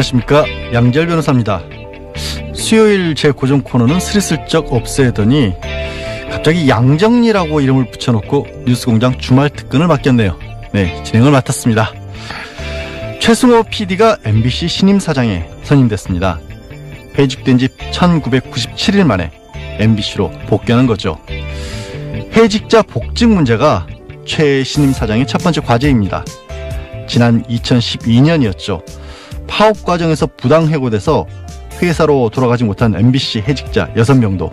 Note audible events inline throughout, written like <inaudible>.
안녕하십니까 양절 변호사입니다. 수요일 제 고정 코너는 스리슬쩍 없애더니 갑자기 양정리라고 이름을 붙여놓고 뉴스공장 주말 특근을 맡겼네요. 네 진행을 맡았습니다. 최승호 PD가 MBC 신임 사장에 선임됐습니다. 해직된 지 1997일 만에 MBC로 복귀하는 거죠. 해직자 복직 문제가 최 신임 사장의 첫 번째 과제입니다. 지난 2012년이었죠. 파업 과정에서 부당 해고돼서 회사로 돌아가지 못한 MBC 해직자 6명도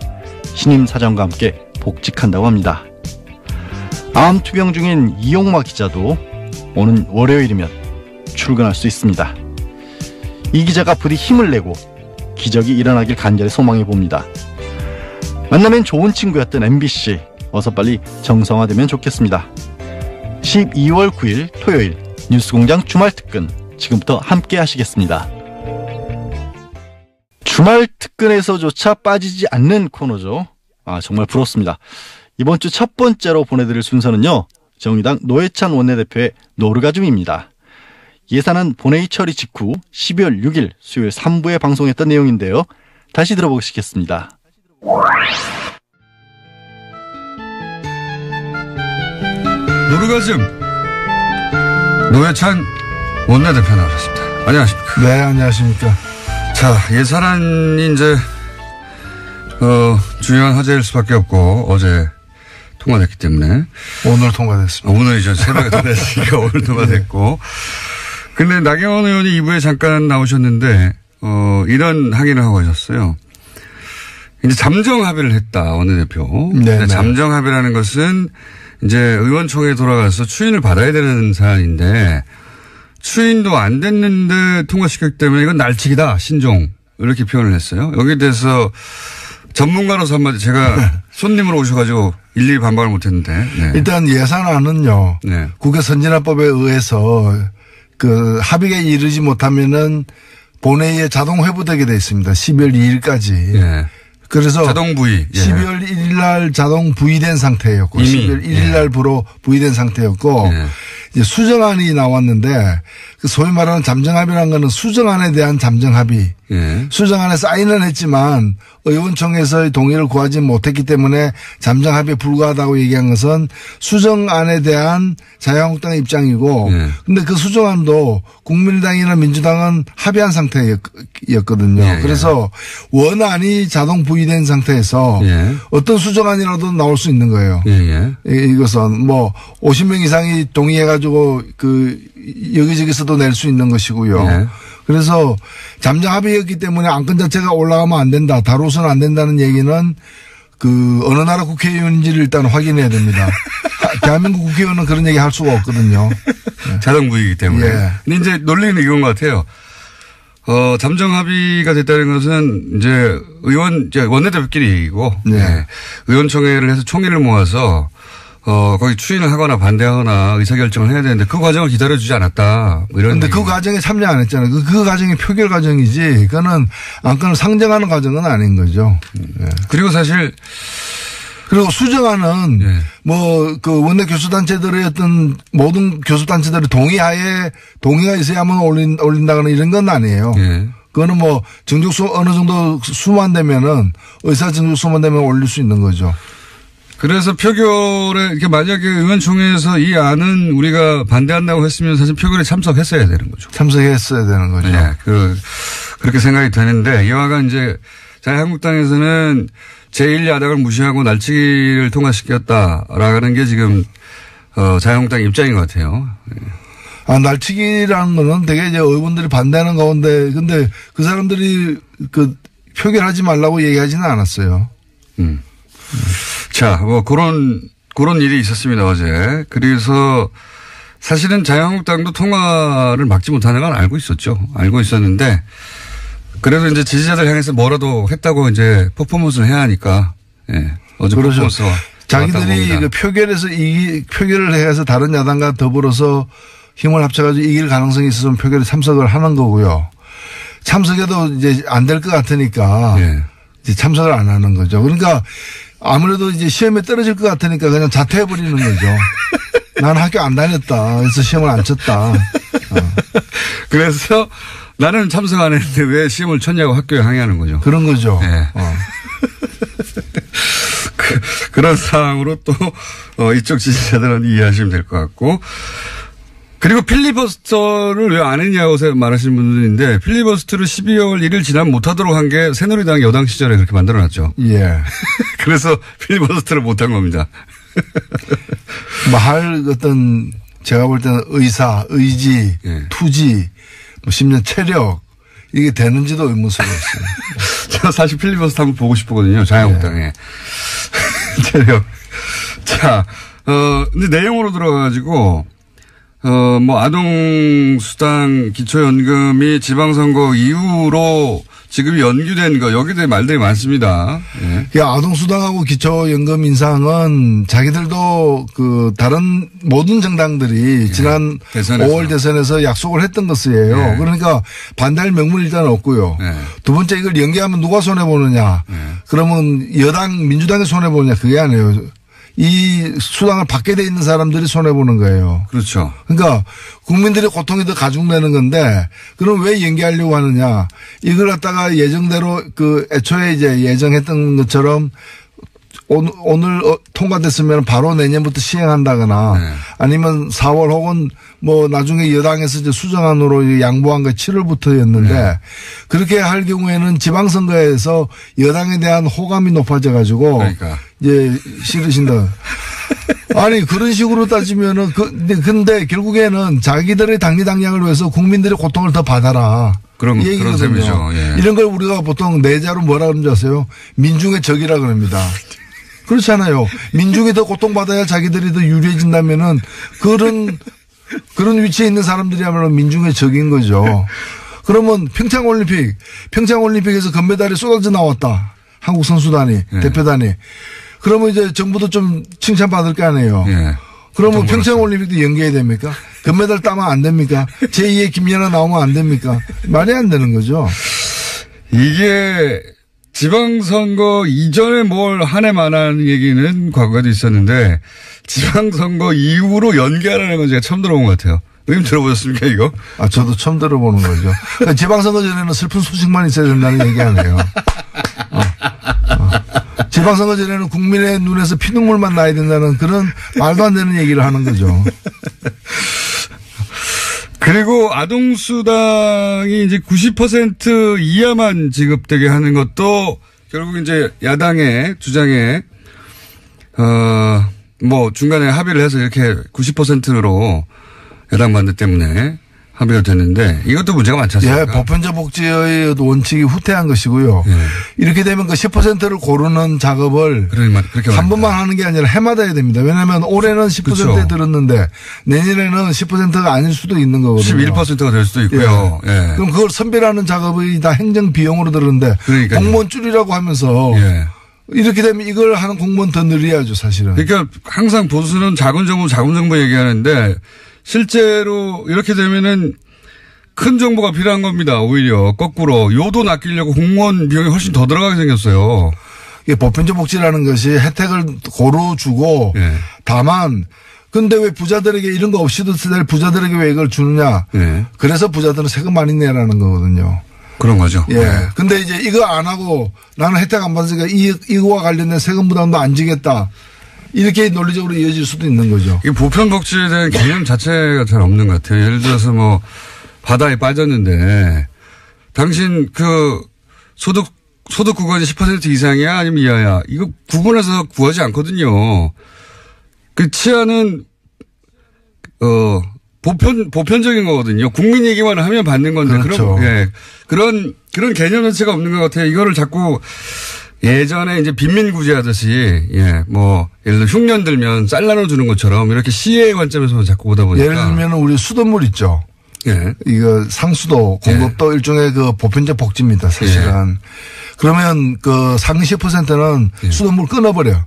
신임 사장과 함께 복직한다고 합니다. 암 투병 중인 이용마 기자도 오는 월요일이면 출근할 수 있습니다. 이 기자가 부디 힘을 내고 기적이 일어나길 간절히 소망해 봅니다. 만나면 좋은 친구였던 MBC 어서 빨리 정상화되면 좋겠습니다. 12월 9일 토요일 뉴스공장 주말 특근 지금부터 함께 하시겠습니다. 주말 특근에서조차 빠지지 않는 코너죠. 아 정말 부럽습니다. 이번 주 첫 번째로 보내드릴 순서는요. 정의당 노회찬 원내대표의 노르가즘입니다. 예산안 본회의 처리 직후 12월 6일 수요일 3부에 방송했던 내용인데요. 다시 들어보시겠습니다. 노르가즘 노회찬 원내대표 나오셨습니다. 안녕하십니까. 네, 안녕하십니까. 자, 예산안이 이제, 어, 중요한 화제일 수밖에 없고, 어제 통과됐기 때문에. 오늘 통과됐습니다. 오늘이죠. 새벽에 통과됐으니까 <laughs> 오늘 통과됐고. 근데 나경원 의원이 2부에 잠깐 나오셨는데, 어, 이런 항의를 하고 하셨어요. 이제 잠정 합의를 했다, 원내대표. 네, 네. 잠정 합의라는 것은 이제 의원총회에 돌아가서 추인을 받아야 되는 사안인데, 추인도 안 됐는데 통과시켰기 때문에 이건 날치기다, 신종. 이렇게 표현을 했어요. 여기에 대해서 전문가로서 한마디 제가 <laughs> 손님으로 오셔가지고 일일이 반박을 못 했는데. 네. 일단 예산안은요. 네. 국회 선진화법에 의해서 그 합의에 이르지 못하면은 본회의에 자동 회부되게 돼 있습니다. 12월 2일까지. 예. 그래서 자동 부의. 예. 12월 1일 날 자동 부의된 상태였고 이미. 12월 1일 날 부로 부의된 상태였고 예. 수정안이 나왔는데 그 소위 말하는 잠정합의라는 거는 수정안에 대한 잠정합의 예. 수정안에 사인은 했지만 의원총회에서의 동의를 구하지 못했기 때문에 잠정합의에 불과하다고 얘기한 것은 수정안에 대한 자유한국당의 입장이고 예. 근데 그 수정안도 국민의당이나 민주당은 합의한 상태였거든요. 예, 예. 그래서 원안이 자동 부의된 상태에서 예. 어떤 수정안이라도 나올 수 있는 거예요. 예, 이것은 뭐 50명 이상이 동의해가지고 그 여기저기서 도 낼 수 있는 것이고요. 예. 그래서 잠정 합의였기 때문에 안건 자체가 올라가면 안 된다. 다루어서는 안 된다는 얘기는 그 어느 나라 국회의원인지를 일단 확인해야 됩니다. 하- <laughs> 대한민국 국회의원은 그런 얘기 할 수가 없거든요. 자동 부의이기 때문에. 예. 근데 이제 논리는 이건 것 같아요. 어, 잠정 합의가 됐다는 것은 이제 의원, 이제 원내대표끼리 얘기고. 네. 예. 의원총회를 해서 총회를 모아서 어, 거기 추인을 하거나 반대하거나 의사결정을 해야 되는데 그 과정을 기다려주지 않았다. 뭐 이런. 그런데 그. 과정에 참여 안 했잖아요. 그, 그 과정이 표결 과정이지. 그거는 안건을 상정하는 과정은 아닌 거죠. 예. 그리고 사실 그리고 수정안은 예. 뭐그 원내 교수단체들의 어떤 모든 교수단체들의 동의하에 동의가 있어야만 올린, 올린다거나 이런 건 아니에요. 예. 그거는 뭐 정족수 어느 정도 수만 되면은 의사 정족수만 되면 올릴 수 있는 거죠. 그래서 표결에 이렇게 만약에 의원총회에서 이 안은 우리가 반대한다고 했으면 사실 표결에 참석했어야 되는 거죠. 참석했어야 되는 거죠. 네, 그, 그렇게 생각이 되는데, 이와가 이제 자유한국당에서는 제1야당을 무시하고 날치기를 통과시켰다라는 게 지금, 어, 자유한국당 입장인 것 같아요. 아, 날치기라는 거는 되게 이제 의원들이 반대하는 가운데 근데 그 사람들이 그 표결하지 말라고 얘기하지는 않았어요. 음. 자, 뭐 그런, 그런 일이 있었습니다, 어제. 그래서 사실은 자유한국당도 통과를 막지 못하는 건 알고 있었죠. 알고 있었는데, 그래도 이제 지지자들 향해서 뭐라도 했다고 이제 퍼포먼스를 해야 하니까, 예. 어제 그렇죠. 퍼포먼스가. 자기들이 그. 표결에서 이 표결을 해서 다른 야당과 더불어서 힘을 합쳐가지고 이길 가능성이 있어서 표결에 참석을 하는 거고요. 참석해도 이제 안 될 것 같으니까 예. 이제 참석을 안 하는 거죠. 그러니까 아무래도 이제 시험에 떨어질 것 같으니까 그냥 자퇴해 버리는 거죠. 난 학교 안 다녔다. 그래서 시험을 안 쳤다. <laughs> 그래서 나는 참석 안 했는데 왜 시험을 쳤냐고 학교에 항의하는 거죠. 그런 거죠. 네. 어. <laughs> 그, 런 상황으로 또 어, 이쪽 지지자들은 이해하시면 될 것 같고 그리고 필리버스터를 왜 안 했냐고 말하시는 분들인데 필리버스터를 12월 1일 지난 못하도록 한 게 새누리당 여당 시절에 그렇게 만들어놨죠. 예. <laughs> 그래서 필리버스터를 못한 겁니다. <laughs> 뭐할 어떤 제가 볼 때는 의사, 의지, 예. 투지, 뭐 심지어 체력 이게 되는지도 의문스러웠어요. <laughs> 저 사실 필리버스터 한번 보고 싶거든요. 자유한국당에. 체력. 자, 어, 근데 내용으로 들어가가지고, 어, 뭐, 아동수당 기초연금이 지방선거 이후로 지금 연기된 거, 여기에 대해 말들이 많습니다. 예. 이 아동수당하고 기초연금 인상은 자기들도 그 다른 모든 정당들이 지난 예. 대선에서. 5월 대선에서 약속을 했던 것이에요. 예. 그러니까 반대할 명분 일단 없고요. 예. 두 번째 이걸 연계하면 누가 손해보느냐. 예. 그러면 여당, 민주당이 손해보느냐. 그게 아니에요. 이 수당을 받게 돼 있는 사람들이 손해 보는 거예요. 그렇죠. 그러니까 국민들의 고통이 더 가중되는 건데 그럼 왜 연기하려고 하느냐 이걸 갖다가 예정대로 그 애초에 이제 예정했던 것처럼 오늘, 오늘 어, 통과됐으면 바로 내년부터 시행한다거나 네. 아니면 4월 혹은 뭐 나중에 여당에서 이제 수정안으로 양보한 게 7월부터였는데 네. 그렇게 할 경우에는 지방선거에서 여당에 대한 호감이 높아져 가지고 그러니까. 이제 싫으신다. <laughs> 아니 그런 식으로 따지면은 그 근데, 결국에는 자기들의 당리 당량을 위해서 국민들의 고통을 더 받아라. 그런- 얘기거든요. 그런 셈이죠. 예. 이런 걸 우리가 보통 내자로 뭐라 그러는지 아세요? 민중의 적이라 그럽니다. 그렇잖아요. 민중이 더 고통받아야 자기들이 더 유리해진다면은 그런 그런 위치에 있는 사람들이야말로 민중의 적인 거죠. 그러면 평창올림픽, 평창올림픽에서 금메달이 쏟아져 나왔다. 한국 선수단이, 예. 대표단이. 그러면 이제 정부도 좀 칭찬받을 거 아니에요. 예. 그러면 평창올림픽도 연계해야 됩니까? 금메달 따면 안 됩니까? 제2의 김연아 나오면 안 됩니까? 말이 안 되는 거죠. 이게 지방선거 이전에 뭘 한 해 만 한 얘기는 과거에도 있었는데 지방선거 이후로 연기하라는 건 제가 처음 들어본 것 같아요. 의임 들어보셨습니까 이거? 아, 저도 처음 들어보는 거죠. 그러니까 지방선거 전에는 슬픈 소식만 있어야 된다는 얘기 아니에요. 어. 어. 지방선거 전에는 국민의 눈에서 피눈물만 나야 된다는 그런 말도 안 되는 얘기를 하는 거죠. 그리고 아동수당이 이제 90% 이하만 지급되게 하는 것도 결국 이제 야당의 주장에 어, 뭐 중간에 합의를 해서 이렇게 90%로 야당 반대 때문에 합의가 됐는데 이것도 문제가 많지 않습니까? 예, 보편적 복지의 원칙이 후퇴한 것이고요. 예. 이렇게 되면 그 10%를 고르는 작업을 한. 번만 하는 게 아니라 해마다 해야 됩니다. 왜냐하면 올해는 10%에 그렇죠. 들었는데 내년에는 10%가 아닐 수도 있는 거거든요. 11%가 될 수도 있고요. 예. 그럼 그걸 선별하는 작업이 다 행정 비용으로 들었는데 그러니까요. 공무원 줄이라고 하면서 예. 이렇게 되면 이걸 하는 공무원 더 늘려야죠, 사실은. 그러니까 항상 보수는 자금 정부, 자금 정부 얘기하는데 실제로 이렇게 되면은 큰 정보가 필요한 겁니다. 오히려 거꾸로 요돈 아끼려고 공무원 비용이 훨씬 더 들어가게 생겼어요. 이게 보편적 복지라는 것이 혜택을 고루 주고 예. 다만 근데 왜 부자들에게 이런 거 없이도 될 부자들에게 왜 이걸 주느냐? 예. 그래서 부자들은 세금 많이 내라는 거거든요. 그런 거죠. 예. 근데 이제 이거 안 하고 나는 혜택 안 받으니까 이, 이거와 관련된 세금 부담도 안 지겠다. 이렇게 논리적으로 이어질 수도 있는 거죠. 이 보편 복지에 대한 개념 자체가 잘 없는 것 같아요. 예를 들어서 뭐 바다에 빠졌는데 당신 그 소득 소득 구간이 10% 이상이야 아니면 이하야 이거 구분해서 구하지 않거든요. 그 치아는 어 보편 보편적인 거거든요. 국민 얘기만 하면 받는 건데 그렇죠. 그런 예 그런 그런 개념 자체가 없는 것 같아요. 이거를 자꾸 예전에 이제 빈민구제 하듯이 예 뭐 예를 들어 흉년 들면 쌀 나눠주는 것처럼 이렇게 시의 관점에서 자꾸 보다 보니까 예를 들면 우리 수돗물 있죠. 예 이거 상수도 공급도 일종의 그 보편적 복지입니다, 사실은. 그러면 그 상위 10%는 수돗물 끊어버려.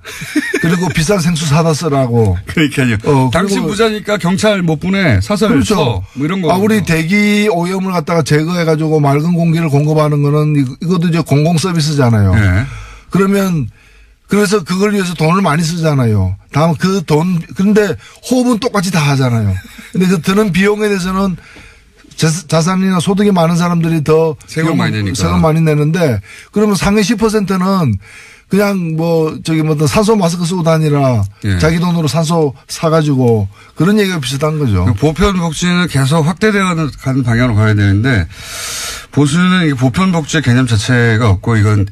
그리고 비싼 생수 사다 쓰라고. <laughs> 그러니까요. 어, 당신 부자니까 경찰 못 보내 사설 그렇죠. 써. 뭐 이런 거. 아, 우리 대기 오염을 갖다가 제거해가지고 맑은 공기를 공급하는 거는 이- 이것도 이제 공공 서비스잖아요. 예. 그러면 그래서 그걸 위해서 돈을 많이 쓰잖아요. 다음 그 돈, 그런데 호흡은 똑같이 다 하잖아요. 근데 그 드는 비용에 대해서는 자- 자산이나 소득이 많은 사람들이 더 세금 많이 내니까. 세금 많이 내는데 그러면 상위 10%는 그냥 뭐 저기 뭐 산소 마스크 쓰고 다니라 예. 자기 돈으로 산소 사가지고 그런 얘기가 비슷한 거죠. 그 보편 복지는 계속 확대되어 가는 방향으로 가야 되는데 보수는 이 보편 복지의 개념 자체가 없고 이건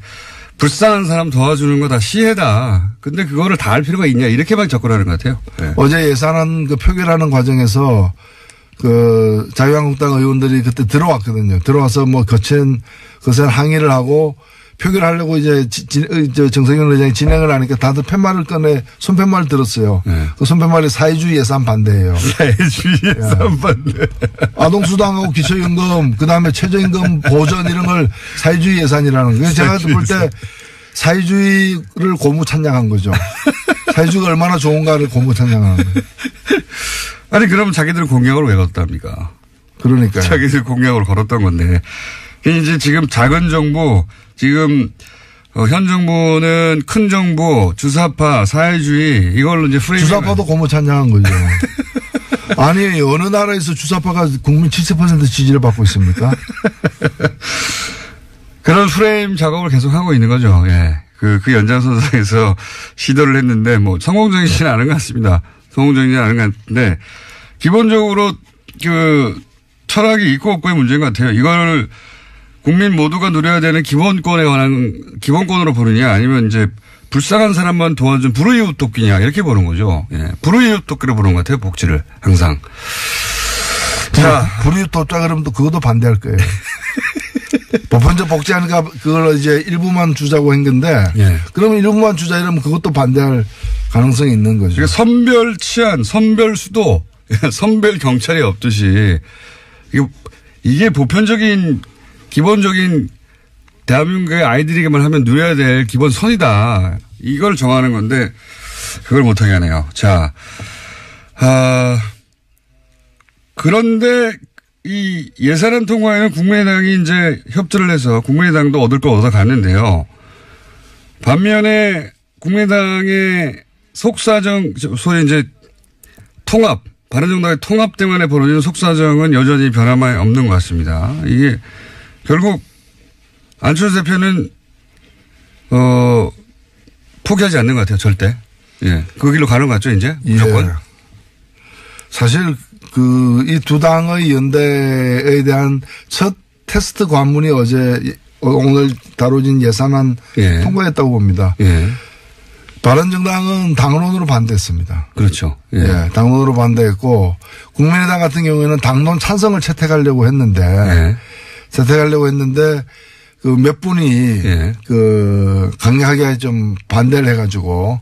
불쌍한 사람 도와주는 거 다 시혜다. 근데 그거를 다 할 필요가 있냐 이렇게만 접근하는 것 같아요. 네. 어제 예산안 그 표결하는 과정에서 그 자유한국당 의원들이 그때 들어왔거든요. 들어와서 뭐 거친 것에 항의를 하고 표결하려고 이제 지- 지- 정성현 의장이 진행을 하니까 다들 팻말을 꺼내 손팻말 들었어요. 네. 그 손팻말이 사회주의 예산 반대예요. 사회주의의 쌈반대. 아동수당하고 기초연금, 그 다음에 최저임금 보전 이런 걸 사회주의 예산이라는 거예요. 제가 볼 때 사회주의를 고무 찬양한 거죠. 사회주의가 얼마나 좋은가를 고무 찬양하는 거예요. 아니 그러면 자기들 공약을 왜 걸었답니까? 그러니까요. 자기들 공약으로 걸었던 건데 이제 지금 작은 정부 지금 어, 현 정부는 큰 정부 주사파 사회주의 이걸로 이제 프레임 주사파도 고무 찬양한 거죠. <laughs> 아니, 어느 나라에서 주사파가 국민 70% 지지를 받고 있습니까? <laughs> 그런 프레임 작업을 계속 하고 있는 거죠. 예. 그, 그 연장선상에서 <laughs> 시도를 했는데, 뭐, 성공적이지는 않은 것 같습니다. 성공적이지는 않은 것 같은데, 기본적으로 그, 철학이 있고 없고의 문제인 것 같아요. 이걸 국민 모두가 누려야 되는 기본권에 관한, 기본권으로 보느냐, 아니면 이제, 불쌍한 사람만 도와준 불우이웃 돕기냐, 이렇게 보는 거죠. 예. 불우이웃 돕기로 보는 것 같아요, 복지를. 항상. 자, 불이 돕자 그러면 또 그것도 반대할 거예요. <laughs> 보편적 복지하니까 그걸 이제 일부만 주자고 한 건데, 예. 그러면 일부만 주자 이러면 그것도 반대할 가능성이 있는 거죠. 그러니까 선별 치안, 선별 수도, <laughs> 선별 경찰이 없듯이 이게, 이게 보편적인 기본적인 대한민국의 아이들에게만 하면 누려야 될 기본 선이다. 이걸 정하는 건데 그걸 못하게 하네요. 자, 아, 그런데 이 예산안 통과에는 국민의당이 이제 협조를 해서 국민의당도 얻을 걸 얻어갔는데요. 반면에 국민의당의 속사정, 소위 이제 통합, 바른정당의 통합 때문에 벌어지는 속사정은 여전히 변함이 없는 것 같습니다. 이게 결국 안철수 대표는 어 포기하지 않는 것 같아요, 절대. 예, 그 길로 가는 것 같죠, 이제 무조건. 예. 사실 그 이 두 당의 연대에 대한 첫 테스트 관문이 어제 오늘 다뤄진 예산안 예. 통과했다고 봅니다. 예, 바른정당은 당론으로 반대했습니다. 그렇죠. 예, 예, 당론으로 반대했고 국민의당 같은 경우에는 당론 찬성을 채택하려고 했는데 예. 채택하려고 했는데 그 몇 분이 예. 그 강력하게 좀 반대를 해가지고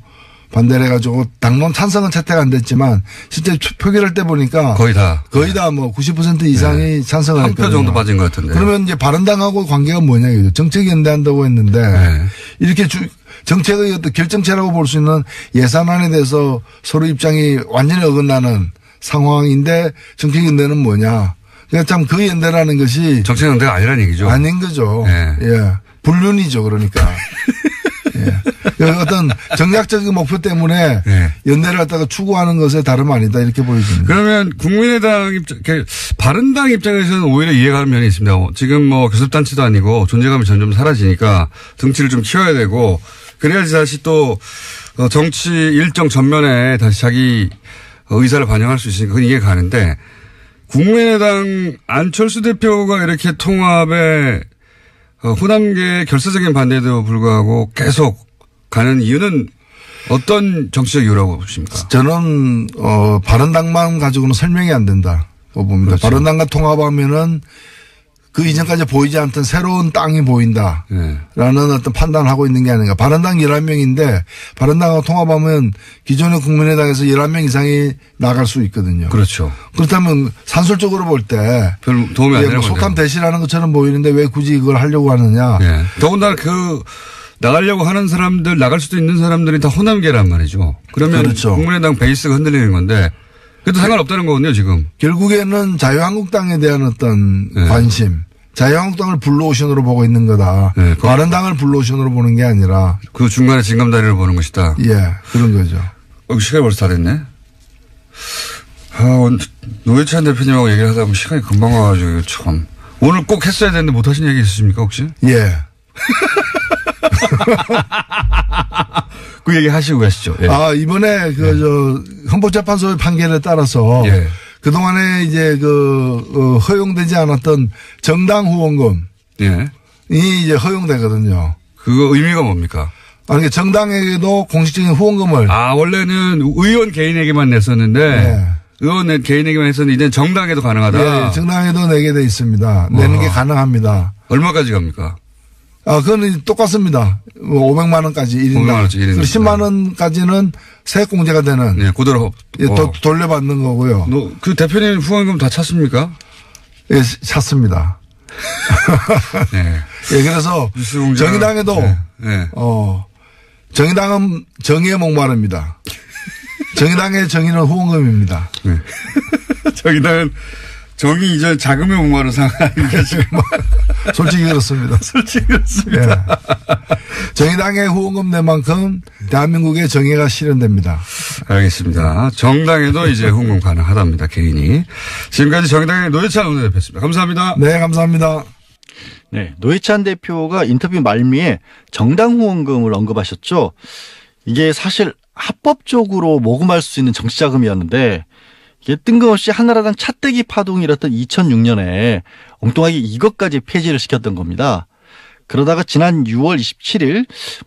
반대를 해가지고 당론 찬성은 채택 안 됐지만 실제 투- 표결할 때 보니까 거의 다. 거의 다 뭐 90% 이상이 찬성을 한 표. 정도 빠진 것 같은데. 그러면 이제 바른당하고 관계가 뭐냐 이거죠. 정책 연대한다고 했는데 네. 이렇게 주, 정책의 어떤 결정체라고 볼 수 있는 예산안에 대해서 서로 입장이 완전히 어긋나는 상황인데 정책 연대는 뭐냐. 그러니까 참 그 연대라는 것이 정책 연대가 아니라는 얘기죠. 아닌 거죠. 네. 예. 불륜이죠. 그러니까. <laughs> 예. 그 어떤 정략적인 목표 때문에 네. 연대를 갖다가 추구하는 것에 다름 아니다. 이렇게 보여집니다. 그러면 국민의당 입장, 이렇게 바른당 입장에서는 오히려 이해가 는 면이 있습니다. 어, 지금 뭐 교섭단체도 아니고 존재감이 점점 사라지니까 등치를 좀 키워야 되고 그래야지 다시 또 어, 정치 일정 전면에 다시 자기 의사를 반영할 수 있으니까 그건 이해가 가는데 국민의당 안철수 대표가 이렇게 통합에 어, 호남계 결사적인 반대에도 불구하고 계속 가는 이유는 어떤 정치적 이유라고 보십니까? 저는 어 바른당만 가지고는 설명이 안 된다고 봅니다. 그렇죠. 바른당과 통합하면은 그 이전까지 보이지 않던 새로운 땅이 보인다. 네. 라는 어떤 판단을 하고 있는 게 아닌가. 바른당 11명인데 바른당하고 통합하면 기존의 국민의당에서 11명 이상이 나갈 수 있거든요. 그렇죠. 그렇다면 산술적으로 볼 때 별 도움이 안 예, 되는 뭐. 소탐 대시라는 것처럼 보이는데 왜 굳이 그걸 하려고 하느냐. 예. 더군다나 그 나가려고 하는 사람들 나갈 수도 있는 사람들이 다 호남계란 말이죠. 그러면 그렇죠. 국민의당 베이스가 흔들리는 건데 그래도 상관없다는 거군요 지금. 결국에는 자유한국당에 대한 어떤 네. 관심. 자유한국당을 블루오션으로 보고 있는 거다. 네, 바른당을 블루오션으로 보는 게 아니라 그 중간에 징검다리를 보는 것이다. 예 그런 거죠. 어, 시간이 벌써 다 됐네. 아, 오늘 노회찬 대표님하고 얘기를 하다 보면 시간이 금방 와가지고 참. 오늘 꼭 했어야 되는데 못 하신 얘기 있으십니까 혹시? 예. <laughs> <laughs> 그 얘기 하시고 가시죠. 예. 아, 이번에 그, 저, 헌법재판소의 판결에 따라서 예. 그동안에 이제 그, 어, 허용되지 않았던 정당 후원금이 예. 이제 허용되거든요. 그거 의미가 뭡니까? 아니, 정당에게도 공식적인 후원금을. 아, 원래는 의원 개인에게만 냈었는데, 네. 의원 개인에게만 했었는데, 이제 정당에도 가능하다. 예, 정당에도 내게 돼 있습니다. 내는 게 와. 가능합니다. 얼마까지 갑니까? 아, 그건 똑같습니다. 500만 원까지 1인당. 500만 원짜리 일인당. 10만 원까지는 세액공제가 되는 네, 그대로. 예, 어. 도- 돌려받는 거고요. 너, 그 대표님 후원금 다 찼습니까? 예, 찾습니다. 네. <laughs> 예, 그래서. 정의당에도 네. 네. 어, 정의당은 정의에 목마릅니다. 정의당의 정의는 후원금입니다. <laughs> 저기다는 정이 이제 자금에 목마른 상황이니까 <laughs> 지금. <laughs> 솔직히 그렇습니다. <laughs> 솔직히 그렇습니다. 예. 정의당의 후원금 내만큼 대한민국의 정의가 실현됩니다. 알겠습니다. 정당에도 이제 후원금 가능하답니다, 개인이. 지금까지 정의당의 노회찬 원내대표였습니다. 감사합니다. 네, 감사합니다. 네, 노회찬 대표가 인터뷰 말미에 정당 후원금을 언급하셨죠. 이게 사실 합법적으로 모금할 수 있는 정치자금이었는데 이게 뜬금없이 한나라당 차떼기 파동이 일었던 2006년에 엉뚱하게 이것까지 폐지를 시켰던 겁니다. 그러다가 지난 6월 27일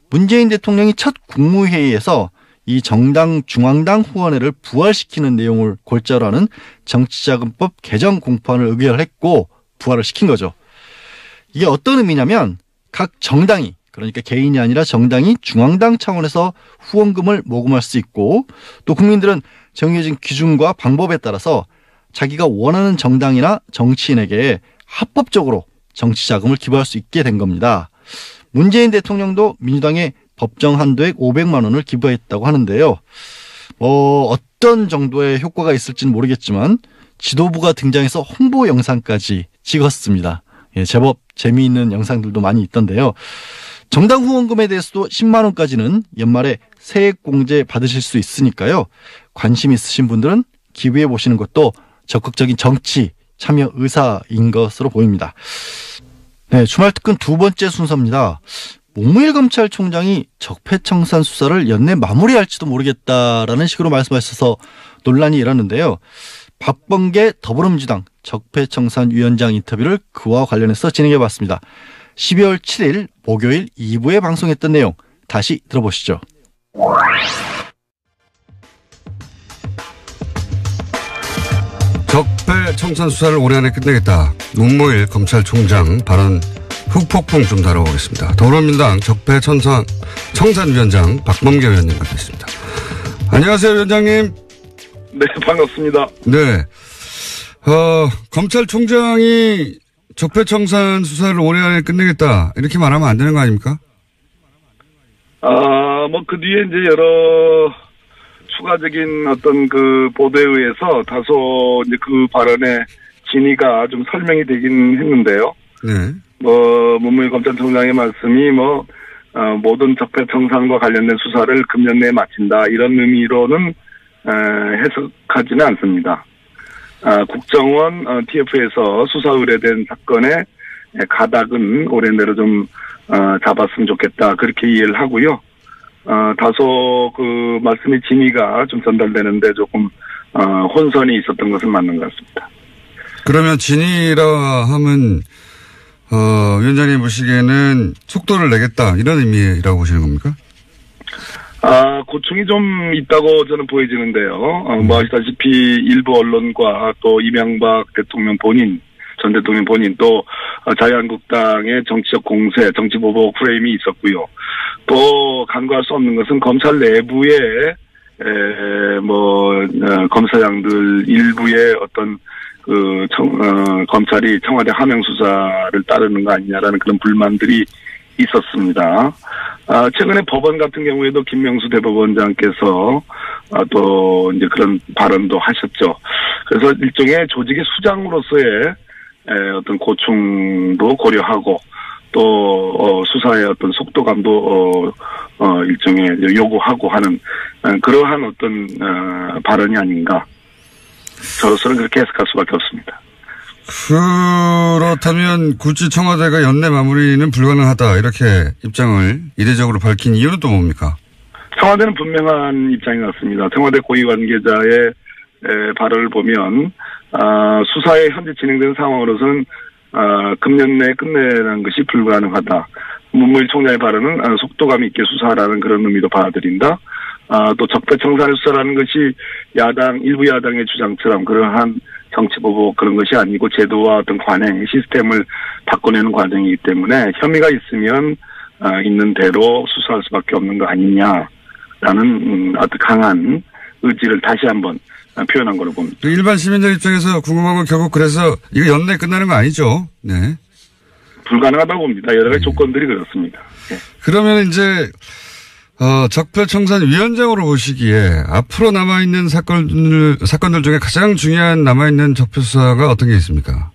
문재인 대통령이 첫 국무회의에서 이 정당 중앙당 후원회를 부활시키는 내용을 골자로 하는 정치자금법 개정 공판을 의결했고 부활을 시킨 거죠. 이게 어떤 의미냐면 각 정당이 그러니까 개인이 아니라 정당이 중앙당 차원에서 후원금을 모금할 수 있고 또 국민들은 정해진 기준과 방법에 따라서 자기가 원하는 정당이나 정치인에게 합법적으로 정치 자금을 기부할 수 있게 된 겁니다. 문재인 대통령도 민주당에 법정 한도액 500만 원을 기부했다고 하는데요. 뭐 어떤 정도의 효과가 있을지는 모르겠지만 지도부가 등장해서 홍보 영상까지 찍었습니다. 예, 제법 재미있는 영상들도 많이 있던데요. 정당 후원금에 대해서도 10만 원까지는 연말에 세액 공제 받으실 수 있으니까요. 관심 있으신 분들은 기부해 보시는 것도 적극적인 정치 참여 의사인 것으로 보입니다. 네, 주말 특근 두 번째 순서입니다. 목무일 검찰총장이 적폐청산 수사를 연내 마무리할지도 모르겠다라는 식으로 말씀하셔서 논란이 일었는데요. 박범계 더불어민주당 적폐청산위원장 인터뷰를 그와 관련해서 진행해 봤습니다. 12월 7일 목요일 2부에 방송했던 내용 다시 들어보시죠. 적폐 청산 수사를 올해 안에 끝내겠다. 문모일 검찰총장 발언 흑폭풍 좀 다뤄보겠습니다. 더불어민주당 적폐 청산 청산위원장 박범계 위원님 모셨습니다. 안녕하세요, 위원장님. 네, 반갑습니다. 네. 어, 검찰총장이 적폐청산 수사를 올해 안에 끝내겠다. 이렇게 말하면 안 되는 거 아닙니까? 아, 뭐, 그 뒤에 이제 여러 추가적인 어떤 그 보도에 의해서 다소 이제 그 발언의 진위가 좀 설명이 되긴 했는데요. 네. 뭐, 문무일 검찰총장의 말씀이 뭐, 어, 모든 적폐 청산과 관련된 수사를 금년 내에 마친다. 이런 의미로는, 에, 해석하지는 않습니다. 아, 국정원, 어, TF에서 수사 의뢰된 사건의 가닥은 내로 좀, 어, 잡았으면 좋겠다. 그렇게 이해를 하고요. 어, 다소 그 말씀의 진위가 좀 전달되는데 조금, 어, 혼선이 있었던 것은 맞는 것 같습니다. 그러면 진이라 하면, 어, 위원장님 보시기에는 속도를 내겠다. 이런 의미라고 보시는 겁니까? 아, 고충이 좀 있다고 저는 보여지는데요. 어, 뭐 아시다시피 일부 언론과 또 이명박 대통령 본인, 전 대통령 본인 또 어, 자유한국당의 정치적 공세, 정치보복 프레임이 있었고요. 또 간과할 수 없는 것은 검찰 내부에 에, 뭐 어, 검사장들 일부의 어떤 그 청, 어, 검찰이 청와대 하명 수사를 따르는 거 아니냐라는 그런 불만들이 있었습니다. 아, 최근에 법원 같은 경우에도 김명수 대법원장께서 아, 또 이제 그런 발언도 하셨죠. 그래서 일종의 조직의 수장으로서의 에, 어떤 고충도 고려하고 또 어, 수사의 어떤 속도감도 어, 어, 일종의 요구하고 하는 어, 그러한 어떤 어, 발언이 아닌가. 저로서는 그렇게 해석할 수밖에 없습니다. 그렇다면 굳이 청와대가 연내 마무리는 불가능하다 이렇게 입장을 이례적으로 밝힌 이유는 또 뭡니까? 청와대는 분명한 입장인 것 같습니다. 청와대 고위 관계자의 에, 발언을 보면 아, 수사에 현재 진행되는 상황으로서는 아, 금년 내에 끝내는 것이 불가능하다. 문무일 총장의 발언은 아, 속도감 있게 수사하라는 그런 의미도 받아들인다. 아, 또 적폐청산의 수사라는 것이 야당 일부 야당의 주장처럼 그러한 정치보복 그런 것이 아니고 제도와 어떤 관행 시스템을 바꿔내는 과정이기 때문에 혐의가 있으면 아, 있는 대로 수사할 수밖에 없는 거 아니냐라는 음, 아주 강한 의지를 다시 한번 아, 표현한 걸로 봅니다. 그 일반 시민들 입장에서 궁금한 건 결국 그래서 이거 연내 끝나는 거 아니죠? 네. 불가능하다고 봅니다. 여러 가지 조건들이 그렇습니다. 예. 그러면 이제 어, 적폐청산 위원장으로 보시기에 앞으로 남아있는 사건들, 사건들 중에 가장 중요한 남아있는 적폐수사가 어떤 게 있습니까?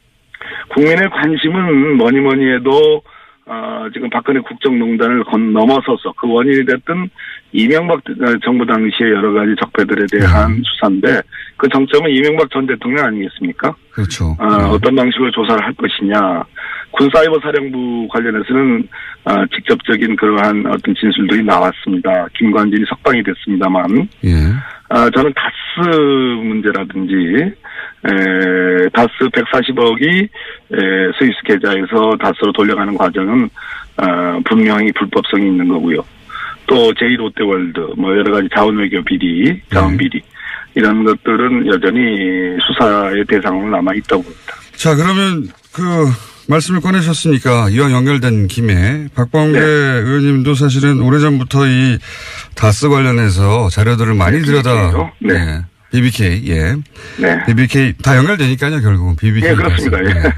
국민의 관심은 뭐니 뭐니 해도 어, 지금 박근혜 국정농단을 건 넘어서서 그 원인이 됐던 이명박 정부 당시의 여러 가지 적폐들에 대한 수사인데 그 정점은 이명박 전 대통령 아니겠습니까? 그렇죠. 어, 네. 어떤 방식으로 조사를 할 것이냐. 군사이버 사령부 관련해서는 어, 직접적인 그러한 어떤 진술들이 나왔습니다. 김관진이 석방이 됐습니다만 예. 아, 저는 다스 문제라든지 에, 다스 140억이 에, 스위스 계좌에서 다스로 돌려가는 과정은 어, 분명히 불법성이 있는 거고요. 또 제2롯데월드 뭐 여러 가지 자원외교 비리, 자원 비리 이런 것들은 여전히 수사의 대상으로 남아 있다고 봅니다. 자, 그러면 그 말씀을 꺼내셨으니까 이왕 연결된 김에 박범계 네. 의원님도 사실은 오래전부터 이 다스 관련해서 자료들을 많이 네, 들여다 죠. 네. 예. BBK, 예. 네. BBK 다 연결되니까요, 결국은 BBK. 예, 그렇습니다. 예.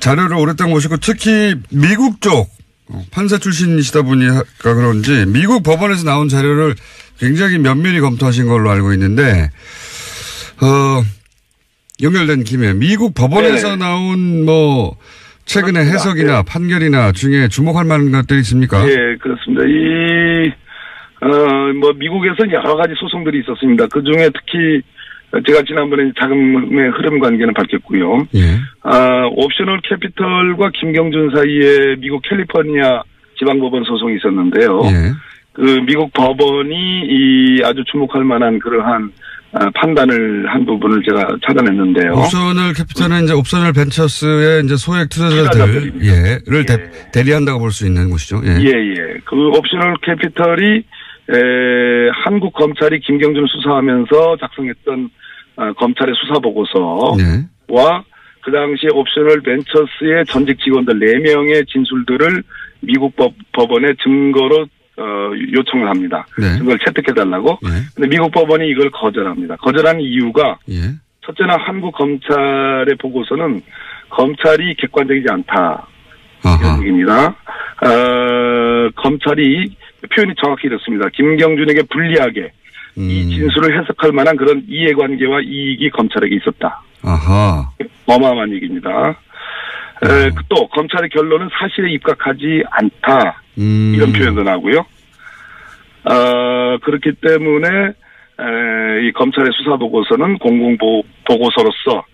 자료를 오랫동안 모시고 특히 미국 쪽 어, 판사 출신이시다 보니까 그런지 미국 법원에서 나온 자료를 굉장히 면밀히 검토하신 걸로 알고 있는데 어 연결된 김에 미국 법원에서 네. 나온 뭐 최근의 그렇습니다. 해석이나 판결이나 중에 주목할 만한 것들이 있습니까? 예, 그렇습니다. 이, 어, 뭐, 미국에서는 여러 가지 소송들이 있었습니다. 그 중에 특히, 제가 지난번에 자금의 흐름 관계는 밝혔고요. 예. 아, 옵셔널 캐피털과 김경준 사이에 미국 캘리포니아 지방법원 소송이 있었는데요. 예. 그 미국 법원이 이 아주 주목할 만한 그러한 아, 판단을 한 부분을 제가 찾아냈는데요. 옵셔널 캐피탈은 이제 옵셔널 벤처스의 이제 소액 투자자들. 예를 대, 예. 대리한다고 볼 수 있는 곳이죠. 예. 예, 예. 그 옵셔널 캐피털이 에, 한국 검찰이 김경준 수사하면서 작성했던 아, 검찰의 수사 보고서와 예. 그 당시에 옵셔널 벤처스의 전직 직원들 4명의 진술들을 미국 법, 법원에 증거로 어, 요청을 합니다. 네. 증거를 채택해달라고. 예. 근데 미국 법원이 이걸 거절합니다. 거절한 이유가 예. 첫째는 한국 검찰의 보고서는 검찰이 객관적이지 않다. 이런 얘기입니다. 어, 검찰이 표현이 정확히 이렇습니다. 김경준에게 불리하게 이 음. 진술을 해석할 만한 그런 이해관계와 이익이 검찰에게 있었다. 아하. 어마어마한 얘기입니다. 에, 또 검찰의 결론은 사실에 입각하지 않다. 음. 이런 표현도 나오고요. 어, 그렇기 때문에 에, 이 검찰의 수사 보고서는 공공 보고서로서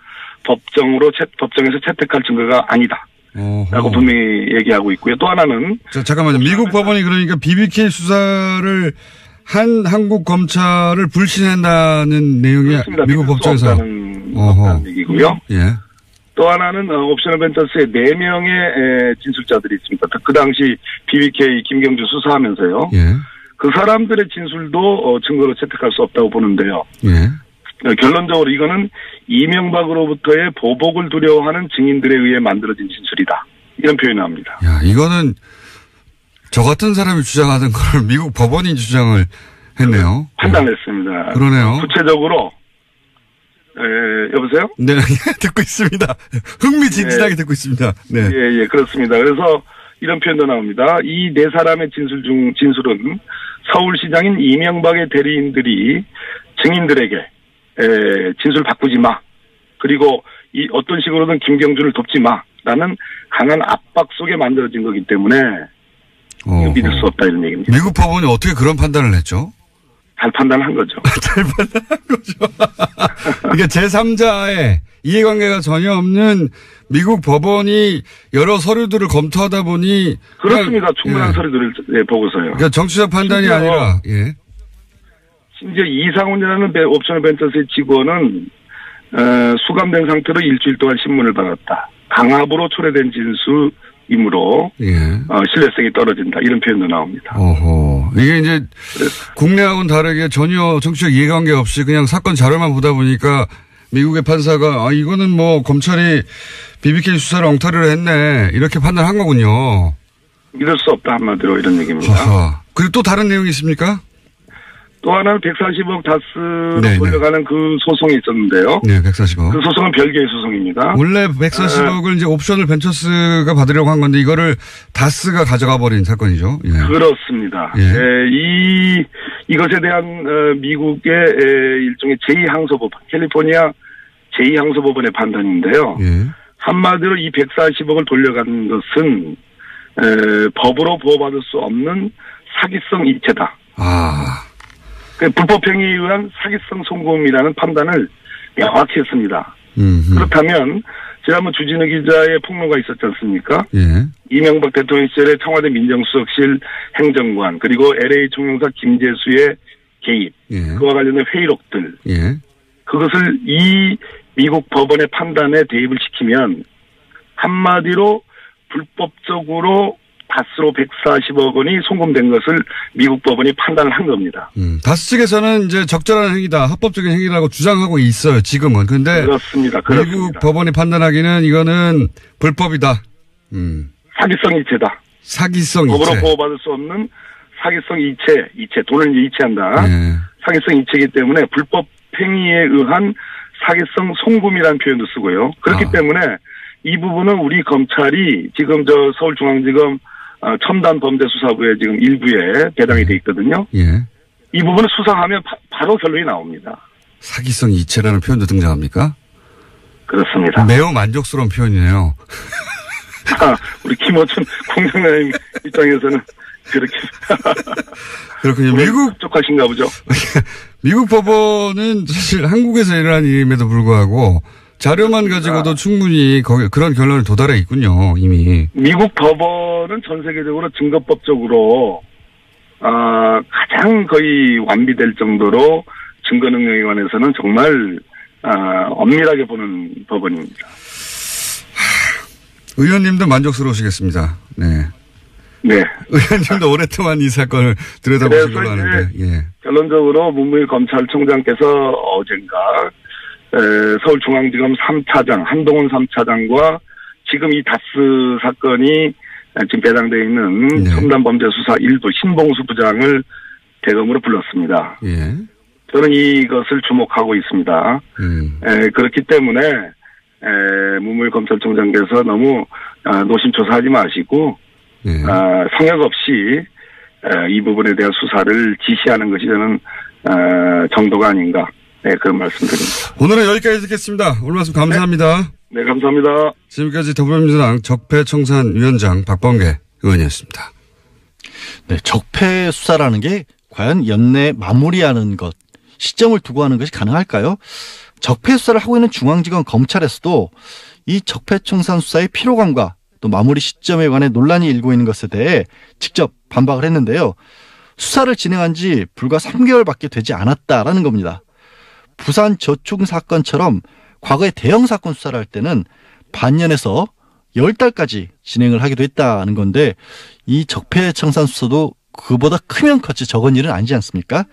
법정으로 채, 법정에서 채택할 증거가 아니다. 어허. 라고 분명히 얘기하고 있고요. 또 하나는 자, 잠깐만요. 미국 법원이 그러니까 BBK 수사를 한 한국 검찰을 불신한다는 내용이 그렇습니다. 미국 법정에서 없다는. 없다는 얘기고요. 예. 또 하나는 어, 옵셔널 벤처스의 네 명의 에, 진술자들이 있습니다. 그 당시 BBK 김경주 수사하면서요. 예. 그 사람들의 진술도 어, 증거로 채택할 수 없다고 보는데요. 예. 어, 결론적으로 이거는 이명박으로부터의 보복을 두려워하는 증인들에 의해 만들어진 진술이다. 이런 표현이 나옵니다. 야, 이거는 저 같은 사람이 주장하는 걸 미국 법원이 주장을 했네요. 판단했습니다. 그러네요. 구체적으로 에, 여보세요? 네, <laughs> 듣고 있습니다. 흥미진진하게 예. 듣고 있습니다. 네. 예, 예, 그렇습니다. 그래서 이런 표현도 나옵니다. 이 네 사람의 진술 중, 진술은 서울시장인 이명박의 대리인들이 증인들에게, 에, 진술 바꾸지 마. 그리고 이 어떤 식으로든 김경준을 돕지 마. 라는 강한 압박 속에 만들어진 거기 때문에. 믿을 수 없다 이런 얘기입니다. 미국 법원이 어떻게 그런 판단을 했죠? 잘 판단한 <laughs> 거죠. 그러니까 제3자의 이해관계가 전혀 없는 미국 법원이 여러 서류들을 검토하다 보니 그렇습니다. 그냥, 충분한 예. 서류들을 예, 보고서요. 그러니까 정치적 판단이 심지어 아니라 예. 심지어 이상훈이라는 배- 옵셔널 벤처스의 직원은 어, 수감된 상태로 일주일 동안 신문을 받았다. 강압으로 초래된 진술 이므로 예. 어, 신뢰성이 떨어진다. 이런 표현도 나옵니다. 어허. 이게 이제 국내하고는 다르게 전혀 정치적 이해관계 없이 그냥 사건 자료만 보다 보니까 미국의 판사가 아 이거는 뭐 검찰이 BBK 수사를 엉터리로 했네 이렇게 판단한 거군요. 믿을 수 없다 한마디로 이런 얘기입니다. 허허. 그리고 또 다른 내용이 있습니까? 또 하나는 140억 다스로 네. 돌려가는 그 소송이 있었는데요. 네, 140억. 그 소송은 별개의 소송입니다. 원래 140억을 이제 옵션을 벤처스가 받으려고 한 건데 이거를 다스가 가져가 버린 사건이죠. 예. 그렇습니다. 예. 에, 이 이것에 대한 어, 미국의 에, 일종의 제2항소법원, 캘리포니아 제2항소법원의 판단인데요. 예. 한마디로 이 140억을 돌려간 것은 에, 법으로 보호받을 수 없는 사기성 이체다. 아. 그 불법행위에 의한 사기성 송금이라는 판단을 명확히 했습니다. 음. 그렇다면 지난번 주진우 기자의 폭로가 있었지 않습니까? 예. 이명박 대통령 시절에 청와대 민정수석실 행정관 그리고 LA 총영사 김재수의 개입 예. 그와 관련된 회의록들 예. 그것을 이 미국 법원의 판단에 대입을 시키면 한마디로 불법적으로 다스로 140억 원이 송금된 것을 미국 법원이 판단을 한 겁니다. 음. 다스 측에서는 이제 적절한 행위다, 합법적인 행위라고 주장하고 있어요, 지금은. 근데 그렇습니다. 미국 그렇습니다. 법원이 판단하기는 이거는 불법이다. 음. 사기성 이체다. 사기성 법으로 이체. 보호받을 수 없는 사기성 이체, 이체 돈을 이제 이체한다. 예. 사기성 이체이기 때문에 불법 행위에 의한 사기성 송금이라는 표현도 쓰고요. 그렇기 아. 때문에 이 부분은 우리 검찰이 지금 저 서울중앙지검 어, 첨단 범죄 수사부에 지금 일부에 배당이 돼 있거든요. 예. 이 부분을 수사하면 바, 로 결론이 나옵니다. 사기성 이체라는 표현도 등장합니까? 그렇습니다. 매우 만족스러운 표현이네요. 우리 김호춘 공장장님 입장에서는 그렇게 <laughs> 그렇군요. 미국, 쪽하신가 보죠. <laughs> 미국 법원은 사실 한국에서 일어난 일임에도 불구하고 자료만 가지고도 충분히 거기 그런 결론에 도달해 있군요, 이미. 미국 법원은 전 세계적으로 증거법적으로 아, 가장 거의 완비될 정도로 증거 능력에 관해서는 정말 아, 엄밀하게 보는 법원입니다. 의원님도 만족스러우시겠습니다. 네. 네. 의원님도 오랫동안 이 사건을 들여다보신 걸로 아는데, 예. 결론적으로 문무일 검찰총장께서 어젠가 에, 서울중앙지검 3차장 한동훈 3차장과 지금 이 다스 사건이 지금 배당되어 있는 네. 첨단범죄수사 일부 신봉수 부장을 대검으로 불렀습니다. 예. 저는 이것을 주목하고 있습니다. 음. 에, 그렇기 때문에 에, 문무일 검찰총장께서 너무 아, 노심초사하지 마시고 예. 아, 성역 없이 에, 이 부분에 대한 수사를 지시하는 것이 저는 아, 정도가 아닌가 네, 그런 말씀 드립니다. 오늘은 여기까지 듣겠습니다. 오늘 말씀 감사합니다. 네, 감사합니다. 지금까지 더불어민주당 적폐청산 위원장 박범계 의원이었습니다. 네, 적폐 수사라는 게 과연 연내 마무리하는 것, 시점을 두고 하는 것이 가능할까요? 적폐 수사를 하고 있는 중앙지검 검찰에서도 이 적폐청산 수사의 피로감과 또 마무리 시점에 관해 논란이 일고 있는 것에 대해 직접 반박을 했는데요. 수사를 진행한 지 불과 3개월밖에 되지 않았다라는 겁니다. 부산 저축 사건처럼 과거에 대형 사건 수사를 할 때는 반년에서 10달까지 진행을 하기도 했다는 건데 이 적폐 청산 수사도 그보다 크면 컸지 적은 일은 아니지 않습니까?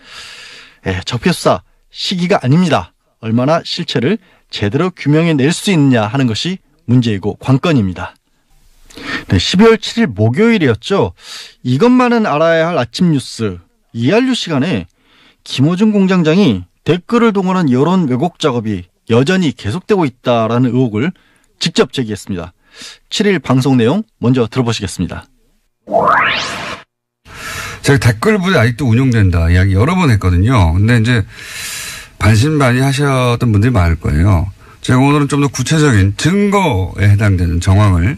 예, 적폐 수사 시기가 아닙니다. 얼마나 실체를 제대로 규명해 낼 수 있느냐 하는 것이 문제이고 관건입니다. 네, 12월 7일 목요일이었죠. 이것만은 알아야 할 아침 뉴스 이알류 시간에 김호중 공장장이 댓글을 동원한 여론 왜곡 작업이 여전히 계속되고 있다라는 의혹을 직접 제기했습니다. 7일 방송 내용 먼저 들어보시겠습니다. 제가 댓글부에 아직도 운영된다 이야기 여러 번 했거든요. 근데 이제 반신반의 하셨던 분들이 많을 거예요. 제가 오늘은 좀 더 구체적인 증거에 해당되는 정황을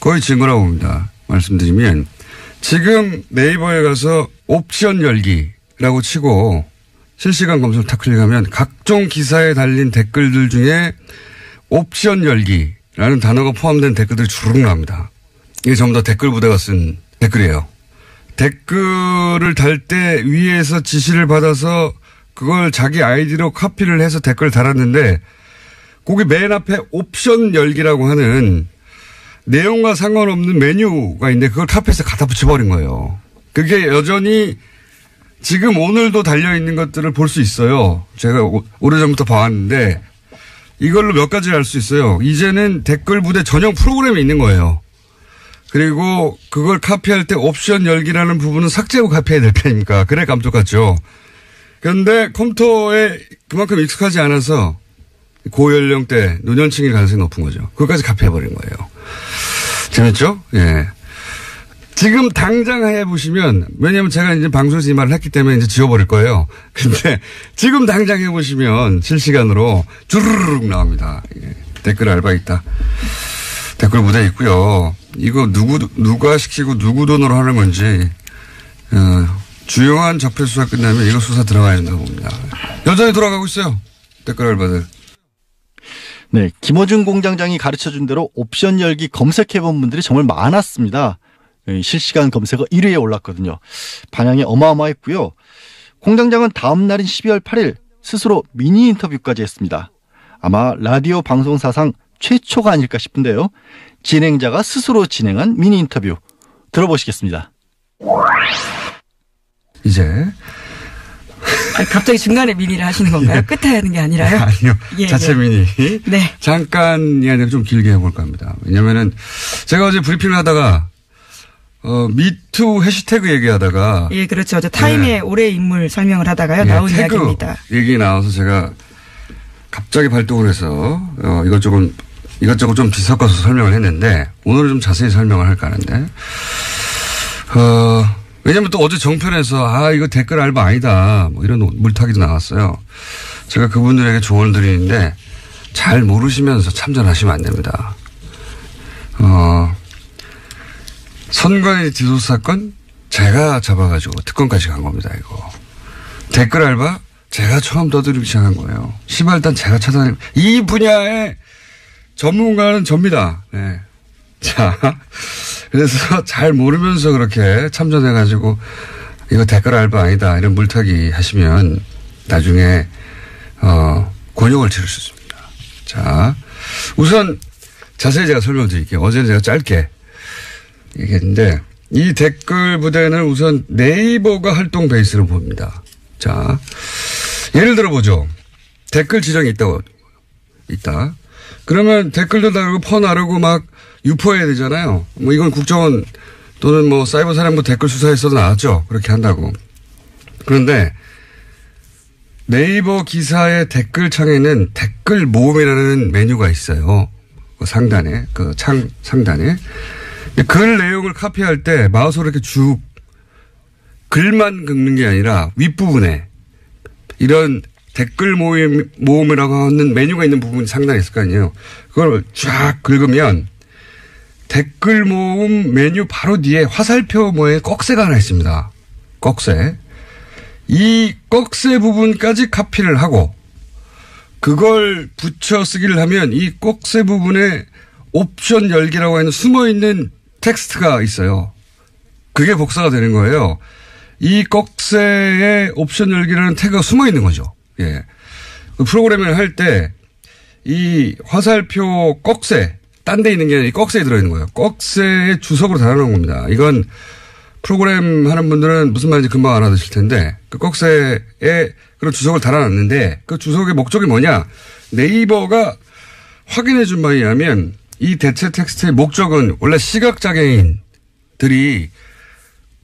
거의 증거라고 봅니다. 말씀드리면 지금 네이버에 가서 옵션 열기 미니라고 치고 실시간 검색을 탁 클릭하면 각종 기사에 달린 댓글들 중에 옵션 열기라는 단어가 포함된 댓글들이 주르륵 나옵니다. 이게 전부 다 댓글 부대가 쓴 댓글이에요. 댓글을 달 때 위에서 지시를 받아서 그걸 자기 아이디로 카피를 해서 댓글을 달았는데 거기 맨 앞에 옵션 열기라고 하는 내용과 상관없는 메뉴가 있는데 그걸 카피해서 갖다 붙여버린 거예요. 그게 여전히 지금 오늘도 달려있는 것들을 볼 수 있어요. 제가 오- 오래전부터 봐왔는데 이걸로 몇 가지를 알 수 있어요. 이제는 댓글 부대 전용 프로그램이 있는 거예요. 그리고 그걸 카피할 때 옵션 열기라는 부분은 삭제하고 카피해야 될 편입니까? 그래 깜짝같죠. 그런데 컴퓨터에 그만큼 익숙하지 않아서 고연령대 노년층일 가능성이 높은 거죠. 그것까지 카피해버린 거예요. 재밌죠? 예. 지금 당장 해보시면, 왜냐면 제가 이제 방송에서 이 말을 했기 때문에 이제 지워버릴 거예요. <laughs> 근데 지금 당장 해보시면 실시간으로 주르륵 나옵니다. 예. 댓글 알바 있다. 댓글 무대 있고요. 이거 누구, 누가 시키고 누구 돈으로 하는 건지, 어, 주요한 적폐 수사 끝나면 이거 수사 들어가야 된다고 봅니다. 여전히 돌아가고 있어요. 댓글 알바들. 네, 김어준 공장장이 가르쳐 준 대로 옵션 열기 검색해 본 분들이 정말 많았습니다. 예, 실시간 검색어 1위에 올랐거든요. 반향이 어마어마했고요. 공장장은 다음 날인 12월 8일 스스로 미니 인터뷰까지 했습니다. 아마 라디오 방송 사상 최초가 아닐까 싶은데요. 진행자가 스스로 진행한 미니 인터뷰 들어보시겠습니다. 이제. 아니, 갑자기 중간에 미니를 하시는 건가요? 끝에 하는 게 아니라요? <laughs> 아니요. 예, 자체 예. 미니. 네. 잠깐 이야기를 좀 길게 해볼까 합니다. 왜냐면은 제가 어제 브리핑을 하다가 어, 미투 해시태그 얘기하다가 예, 그렇죠. 저 타임의 올해 인물 설명을 하다가요. 예, 나온 태그 이야기입니다. 얘기 나와서 제가 갑자기 발동을 해서 어, 이것저것 이것저것 좀 뒤섞어서 설명을 했는데 오늘은 좀 자세히 설명을 할까 하는데 어, 왜냐면 또 어제 정편에서 아 이거 댓글 알바 아니다 뭐 이런 물타기도 나왔어요. 제가 그분들에게 조언을 드리는데 잘 모르시면서 참전하시면 안 됩니다. 어, 선관위 뒤도 사건 제가 잡아가지고 특검까지 간 겁니다 이거. 댓글 알바 제가 처음 떠들기 시작한 거예요. 시발단 제가 찾아낸 이 분야의 전문가는 접니다. 네. 자, <laughs> 그래서 잘 모르면서 그렇게 참전해가지고 이거 댓글 알바 아니다 이런 물타기 하시면 나중에 어 곤욕을 치를 수 있습니다. 자, 우선 자세히 제가 설명드릴게요. 어제 제가 짧게 얘기했는데 이 댓글 부대는 우선 네이버가 활동 베이스로 봅니다. 자, 예를 들어 보죠. 댓글 지정이 있다고 있다. 그러면 댓글도 다르고 퍼 나르고 막 유포해야 되잖아요. 뭐 이건 국정원 또는 뭐 사이버 사령부 댓글 수사에서도 나왔죠. 그렇게 한다고. 그런데 네이버 기사의 댓글 창에는 댓글 모음이라는 메뉴가 있어요. 그 상단에, 그 창 상단에. 글 내용을 카피할 때 마우스로 이렇게 쭉 글만 긁는 게 아니라 윗부분에 이런 댓글 모임, 모음이라고 하는 메뉴가 있는 부분이 상당히 있을 거 아니에요. 그걸 쫙 긁으면 댓글 모음 메뉴 바로 뒤에 화살표 모의 꺽쇠가 하나 있습니다. 꺽쇠. 이 꺽쇠 부분까지 카피를 하고 그걸 붙여 쓰기를 하면 이 꺽쇠 부분에 옵션 열기라고 하는 숨어 있는 텍스트가 있어요. 그게 복사가 되는 거예요. 이 꺽쇠에 옵션 열기라는 태그가 숨어 있는 거죠. 예. 그 프로그램을 할 때 이 화살표 꺽쇠, 딴 데 있는 게 아니라 이 꺽쇠에 들어있는 거예요. 꺽쇠에 주석으로 달아놓은 겁니다. 이건 프로그램 하는 분들은 무슨 말인지 금방 알아듣실 텐데 그 꺾쇠에 그런 주석을 달아놨는데 그 주석의 목적이 뭐냐. 네이버가 확인해 준 바에 의하면 이 대체 텍스트의 목적은 원래 시각장애인들이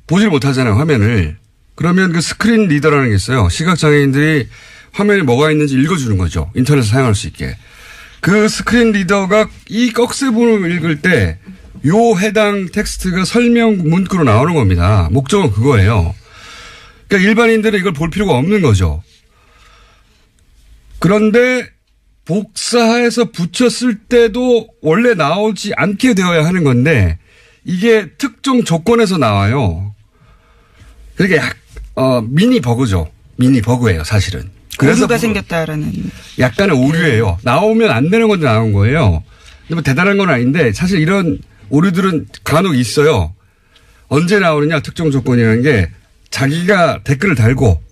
보질 못하잖아요, 화면을. 그러면 그 screen reader라는 게 있어요. 시각장애인들이 화면에 뭐가 있는지 읽어주는 거죠. 인터넷을 사용할 수 있게. 그 screen reader가 이 꺾쇠 부분을 읽을 때 요 해당 텍스트가 설명 문구로 나오는 겁니다. 목적은 그거예요. 그러니까 일반인들은 이걸 볼 필요가 없는 거죠. 그런데 복사해서 붙였을 때도 원래 나오지 않게 되어야 하는 건데 이게 특정 조건에서 나와요. 그러니까 약 어, 미니 버그죠. 미니 버그예요, 사실은. 오류가 뭐 생겼다라는. 약간의 오류예요. 나오면 안 되는 건데 나온 거예요. 근데 뭐 대단한 건 아닌데 사실 이런 오류들은 간혹 있어요. 언제 나오느냐 특정 조건이라는 게 자기가 댓글을 달고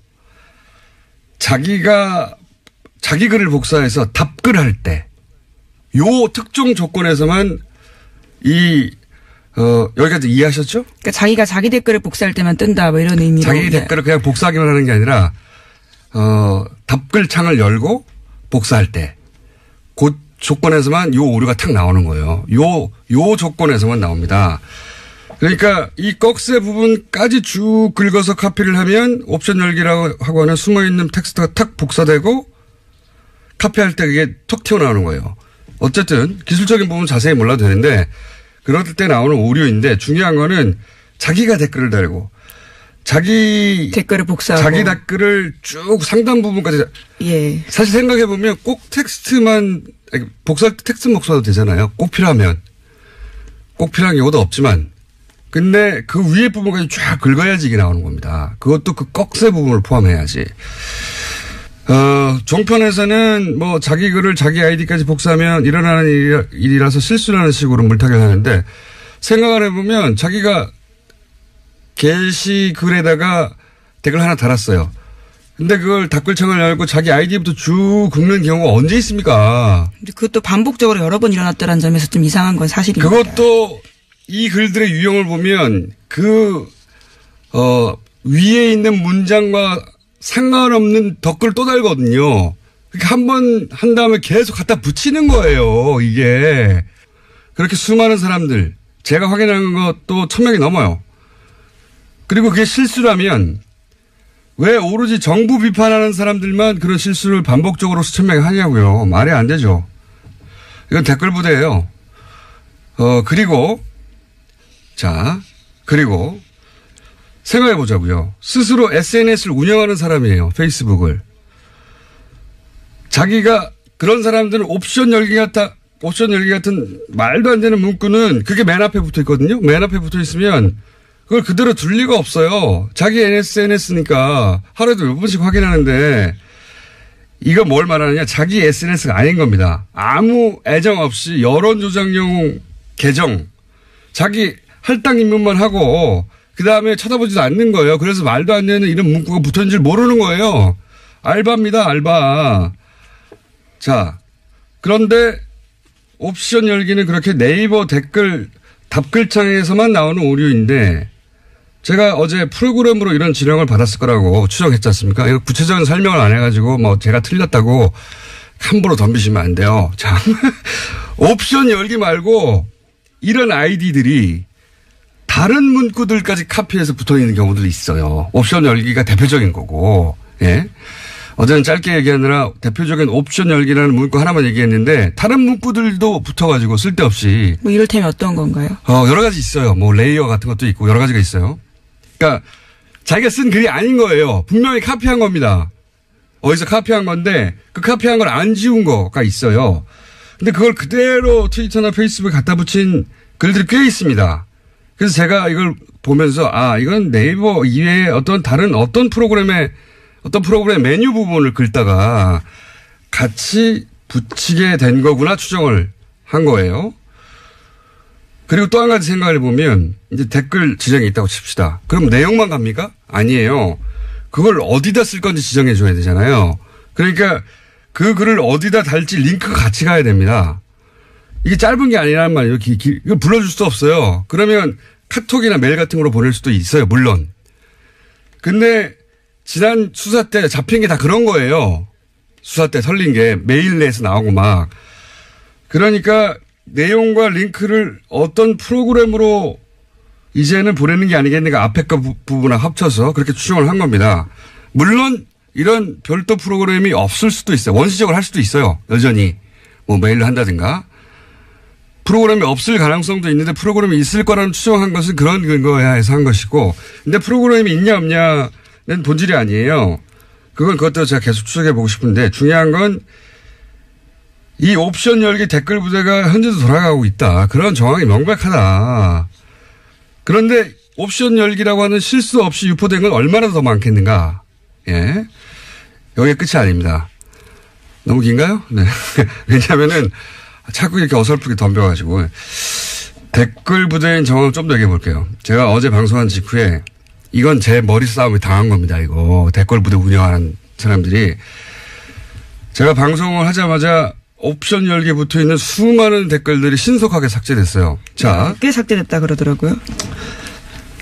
자기가 자기 글을 복사해서 답글할 때 요 특정 조건에서만 이 어, 여기까지 이해하셨죠? 그러니까 자기가 자기 댓글을 복사할 때만 뜬다 뭐 이런 의미로. 자기 네. 댓글을 그냥 복사하기만 하는 게 아니라 어, 답글 창을 열고 복사할 때 그 조건에서만 요 오류가 탁 나오는 거예요. 요, 요 조건에서만 나옵니다. 그러니까 이 꺽쇠 부분까지 쭉 긁어서 카피를 하면 옵션 열기라고 하고 하는 숨어있는 텍스트가 탁 복사되고 카피할 때 그게 톡 튀어나오는 거예요. 어쨌든 기술적인 부분 자세히 몰라도 되는데 그럴 때 나오는 오류인데 중요한 거는 자기가 댓글을 달고 자기 댓글을 복사하고. 자기 댓글을 쭉 상당 부분까지 예. 사실 생각해 보면 꼭 텍스트만 때 텍스트 복사도 되잖아요. 꼭 필요하면 꼭 필요한 경우도 없지만 근데 그 위에 부분까지 쫙 긁어야지 이게 나오는 겁니다. 그것도 그 꺽쇠 부분을 포함해야지. 어, 종편에서는 뭐 자기 글을 자기 아이디까지 복사하면 일어나는 일이라- 일이라서 실수라는 식으로 물타기를 하는데 생각을 해보면 자기가 게시 글에다가 댓글 하나 달았어요. 근데 그걸 댓글창을 열고 자기 아이디부터 쭉 긁는 경우가 언제 있습니까? 그것도 반복적으로 여러 번 일어났다는 점에서 좀 이상한 건 사실입니다. 그것도 이 글들의 유형을 보면 그, 어, 위에 있는 문장과 상관없는 덧글을 또 달거든요. 한번 한 다음에 계속 갖다 붙이는 거예요, 이게. 그렇게 수많은 사람들, 제가 확인한 것도 천 명이 넘어요. 그리고 그게 실수라면 왜 오로지 정부 비판하는 사람들만 그런 실수를 반복적으로 수천 명이 하냐고요. 말이 안 되죠. 이건 댓글 부대예요. 어, 그리고, 자, 그리고, 생각해 보자고요. 스스로 SNS를 운영하는 사람이에요. 페이스북을. 자기가 그런 사람들은 옵션 열기 같아, 옵션 열기 같은 말도 안 되는 문구는 그게 맨 앞에 붙어 있거든요. 맨 앞에 붙어 있으면 그걸 그대로 둘 리가 없어요. 자기 SNS니까 하루에도 몇 번씩 확인하는데 이거 뭘 말하느냐? 자기 SNS가 아닌 겁니다. 아무 애정 없이 여론 조작용 계정, 자기 할당 입문만 하고 그 다음에 쳐다보지도 않는 거예요. 그래서 말도 안 되는 이런 문구가 붙었는지 모르는 거예요. 알바입니다, 알바. 자, 그런데 옵션 열기는 그렇게 네이버 댓글 답글창에서만 나오는 오류인데 제가 어제 프로그램으로 이런 지령을 받았을 거라고 추정했지 않습니까? 이거 구체적인 설명을 안 해가지고 뭐 제가 틀렸다고 함부로 덤비시면 안 돼요. 자, <laughs> 옵션 열기 말고 이런 아이디들이 다른 문구들까지 카피해서 붙어 있는 경우들이 있어요. 옵션 열기가 대표적인 거고, 예. 어제는 짧게 얘기하느라 대표적인 옵션 열기라는 문구 하나만 얘기했는데 다른 문구들도 붙어가지고 쓸데없이 뭐 이를테면 어떤 건가요? 어, 여러 가지 있어요. 뭐 layer 같은 것도 있고 여러 가지가 있어요. 그러니까 자기가 쓴 글이 아닌 거예요. 분명히 카피한 겁니다. 어디서 카피한 건데 그 카피한 걸 안 지운 거가 있어요. 근데 그걸 그대로 트위터나 페이스북에 갖다 붙인 글들이 꽤 있습니다. 그래서 제가 이걸 보면서 아 이건 네이버 이외에 어떤 다른 어떤 프로그램의 어떤 프로그램 메뉴 부분을 긁다가 같이 붙이게 된 거구나 추정을 한 거예요. 그리고 또 한 가지 생각을 해보면 이제 댓글 지정이 있다고 칩시다. 그럼 내용만 갑니까? 아니에요. 그걸 어디다 쓸 건지 지정해 줘야 되잖아요. 그러니까 그 글을 어디다 달지 링크가 같이 가야 됩니다. 이게 짧은 게 아니란 말이에요. 기, 기, 이거 불러줄 수도 없어요. 그러면 카톡이나 메일 같은 걸로 보낼 수도 있어요. 물론. 근데 지난 수사 때 잡힌 게 다 그런 거예요. 수사 때 설린 게 메일 내에서 나오고 막. 그러니까 내용과 링크를 어떤 프로그램으로 이제는 보내는 게 아니겠는가 앞에 거 부- 부분하고 합쳐서 그렇게 추정을 한 겁니다. 물론 이런 별도 프로그램이 없을 수도 있어요. 원시적으로 할 수도 있어요. 여전히. 뭐 메일로 한다든가. 프로그램이 없을 가능성도 있는데 프로그램이 있을 거라는 추정한 것은 그런 근거에 해서 한 것이고. 근데 프로그램이 있냐 없냐는 본질이 아니에요. 그건 그것도 제가 계속 추적해 보고 싶은데 중요한 건 이 옵션 열기 댓글 부대가 현재도 돌아가고 있다. 그런 정황이 명백하다. 그런데 옵션 열기라고 하는 실수 없이 유포된 건 얼마나 더 많겠는가. 예. 여기가 끝이 아닙니다. 너무 긴가요? 네. <laughs> 왜냐면은 자꾸 이렇게 어설프게 덤벼가지고 댓글 부대인 정황을 좀더 얘기해 볼게요. 제가 어제 방송한 직후에 이건 제 머리 싸움에 당한 겁니다. 이거 댓글 부대 운영하는 사람들이 제가 방송을 하자마자 옵션 열기에 붙어 있는 수많은 댓글들이 신속하게 삭제됐어요. 자, 꽤 삭제됐다 그러더라고요.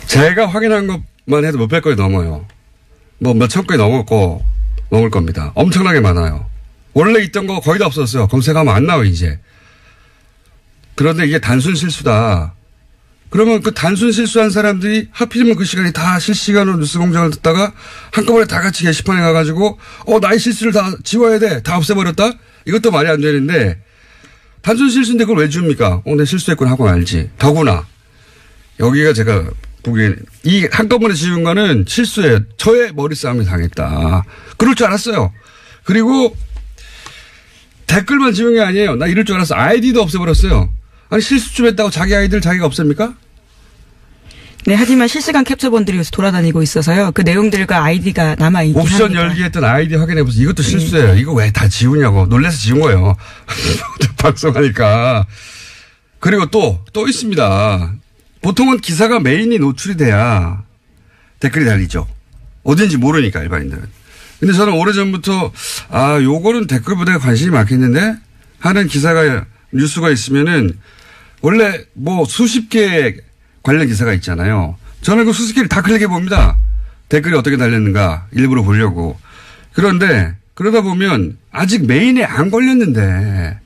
제가 확인한 것만 해도 몇백 건이 넘어요. 뭐 몇천 건이 넘었고 넘을 겁니다. 엄청나게 많아요. 원래 있던 거 거의 다 없었어요. 검색하면 안 나와요, 이제. 그런데 이게 단순 실수다. 그러면 그 단순 실수한 사람들이 하필이면 그 시간이 다 실시간으로 뉴스 공장을 듣다가 한꺼번에 다 같이 게시판에 가가지고 어, 나의 실수를 다 지워야 돼. 다 없애버렸다? 이것도 말이 안 되는데 단순 실수인데 그걸 왜 줍니까? 어, 내 실수했구나 하고 알지. 더구나 여기가 제가 보기엔 이 한꺼번에 지운 거는 실수예요. 저의 머리 싸움이 당했다. 그럴 줄 알았어요. 그리고 댓글만 지운 게 아니에요. 나 이럴 줄 알았어. 아이디도 없애버렸어요. 아니 실수 좀 했다고 자기 아이디를 자기가 없앱니까? 네, 하지만 실시간 캡처본들이 요새 돌아다니고 있어서요. 그 내용들과 아이디가 남아 있긴 옵션 합니다. 열기 했던 아이디 확인해 보세요. 이것도 실수예요. 이거 왜 다 지우냐고. 놀래서 지운 거예요. <laughs> 방송하니까. 그리고 또, 또 있습니다. 보통은 기사가 메인이 노출이 돼야 댓글이 달리죠. 어딘지 모르니까, 일반인들은. 근데 저는 오래전부터, 아, 요거는 댓글 보다가 관심이 많겠는데? 하는 기사가, 뉴스가 있으면은, 원래 뭐 수십 개 관련 기사가 있잖아요. 저는 그 수십 개를 다 클릭해 봅니다. 댓글이 어떻게 달렸는가 일부러 보려고. 그런데 그러다 보면 아직 메인에 안 걸렸는데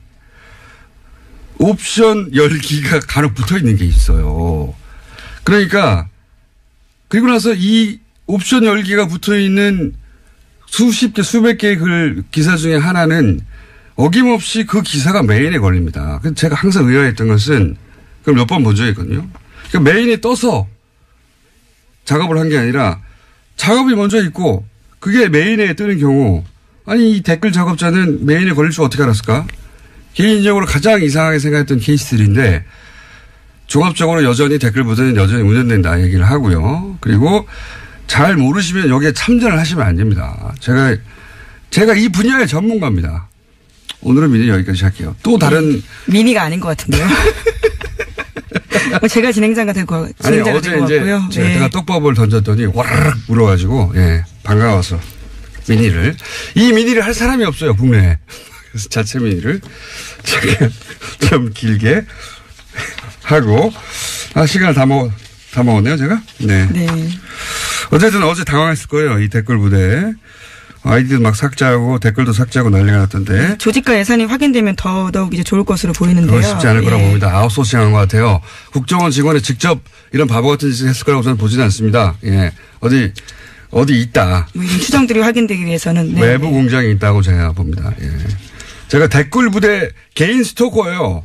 옵션 열기가 간혹 붙어 있는 게 있어요. 그러니까 그리고 나서 이 옵션 열기가 붙어 있는 수십 개, 수백 개의 글 기사 중에 하나는 어김없이 그 기사가 메인에 걸립니다. 그래서 제가 항상 의아했던 것은 그걸 몇번 본 적이 있거든요. 그러니까 메인에 떠서 작업을 한 게 아니라 작업이 먼저 있고 그게 메인에 뜨는 경우 아니 이 댓글 작업자는 메인에 걸릴 줄 어떻게 알았을까? 개인적으로 가장 이상하게 생각했던 케이스들인데 종합적으로 여전히 댓글 부대는 여전히 운영된다 얘기를 하고요. 그리고 잘 모르시면 여기에 참전을 하시면 안 됩니다. 제가 제가 이 분야의 전문가입니다. 오늘은 미니 여기까지 할게요. 또 다른 미니가 아닌 것 같은데요. <laughs> 뭐 제가 진행자가 될 거, 아니 어제 이제 같고요. 제가 네. 떡밥을 던졌더니 와르르 물어가지고 예 반가워서 미니를 이 미니를 할 사람이 없어요 국내에 <laughs> 그래서 자체 미니를 제가 <laughs> 좀 길게 하고 아 시간을 다 먹, 다 먹었네요 제가 네. 네. 어쨌든 어제 당황했을 거예요 이 댓글 부대 아이디도 막 삭제하고 댓글도 삭제하고 난리가 났던데 조직과 예산이 확인되면 더더욱 이제 좋을 것으로 보이는데요. 쉽지 않을 거라고 예. 봅니다. 아웃소싱 한 것 같아요. 국정원 직원이 직접 이런 바보 같은 짓을 했을 거라고 저는 보지는 않습니다. 예. 어디, 어디 있다. 뭐 추정들이 확인되기 위해서는 네. 외부 공장이 있다고 제가 봅니다. 예. 제가 댓글 부대 개인 스토커예요.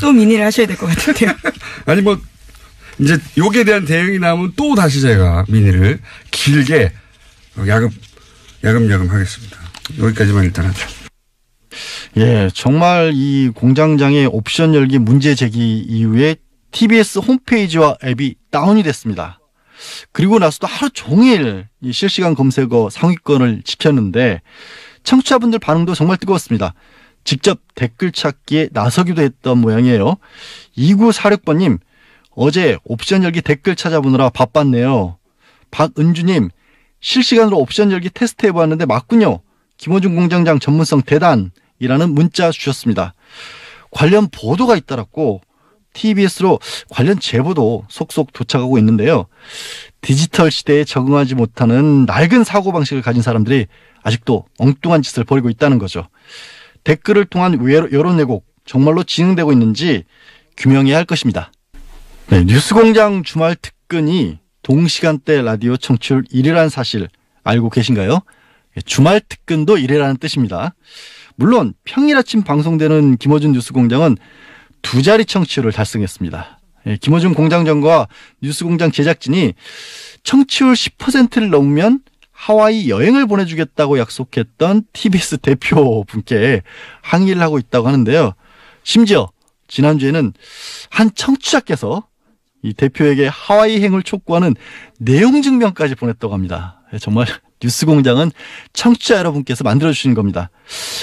또 미니를 하셔야 될 것 같은데요. <laughs> 아니 뭐, 이제 욕에 대한 대응이 나오면 또 다시 제가 미니를 길게 야금, 야금야금 하겠습니다. 여기까지만 일단 하죠. 예, 정말 이 공장장의 옵션 열기 문제 제기 이후에 TBS 홈페이지와 앱이 다운이 됐습니다. 그리고 나서도 하루 종일 이 실시간 검색어 상위권을 지켰는데 청취자분들 반응도 정말 뜨거웠습니다. 직접 댓글 찾기에 나서기도 했던 모양이에요. 2946번님, 어제 옵션 열기 댓글 찾아보느라 바빴네요. 박은주님, 실시간으로 옵션 열기 테스트 해보았는데 맞군요. 김호중 공장장 전문성 대단이라는 문자 주셨습니다. 관련 보도가 잇따랐고 TBS로 관련 제보도 속속 도착하고 있는데요. 디지털 시대에 적응하지 못하는 낡은 사고방식을 가진 사람들이 아직도 엉뚱한 짓을 벌이고 있다는 거죠. 댓글을 통한 여론 왜곡 정말로 진행되고 있는지 규명해야 할 것입니다. 네, 뉴스공장 주말 특근이 동시간대 라디오 청취율 1위라는 사실 알고 계신가요? 예, 주말 특근도 1위라는 뜻입니다. 물론 평일 아침 방송되는 김어준 뉴스공장은 두 자리 청취율을 달성했습니다. 예, 김어준 공장장과 뉴스공장 제작진이 청취율 10%를 넘으면 하와이 여행을 보내주겠다고 약속했던 TBS 대표 분께 항의를 하고 있다고 하는데요. 심지어 지난주에는 한 청취자께서 이 대표에게 하와이 행을 촉구하는 내용 증명까지 보냈다고 합니다. 예, 정말 <laughs> 뉴스 공장은 청취자 여러분께서 만들어주신 겁니다.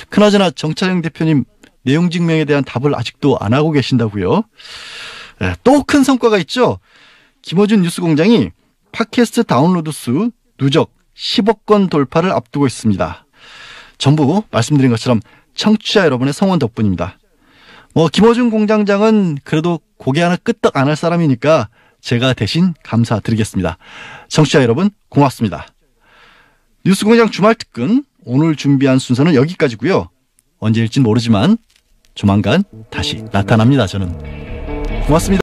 그나저나 정차영 대표님 내용 증명에 대한 답을 아직도 안 하고 계신다고요. 예, 또큰 성과가 있죠. 김어준 뉴스 공장이 팟캐스트 다운로드 수 누적 10억 건 돌파를 앞두고 있습니다. 전부 말씀드린 것처럼 청취자 여러분의 성원 덕분입니다. 뭐 김어준 공장장은 그래도 고개 하나 끄떡 안 할 사람이니까 제가 대신 감사드리겠습니다. 청취자 여러분 고맙습니다. 뉴스공장 주말 특근 오늘 준비한 순서는 여기까지고요. 언제일진 모르지만 조만간 다시 나타납니다. 저는 고맙습니다.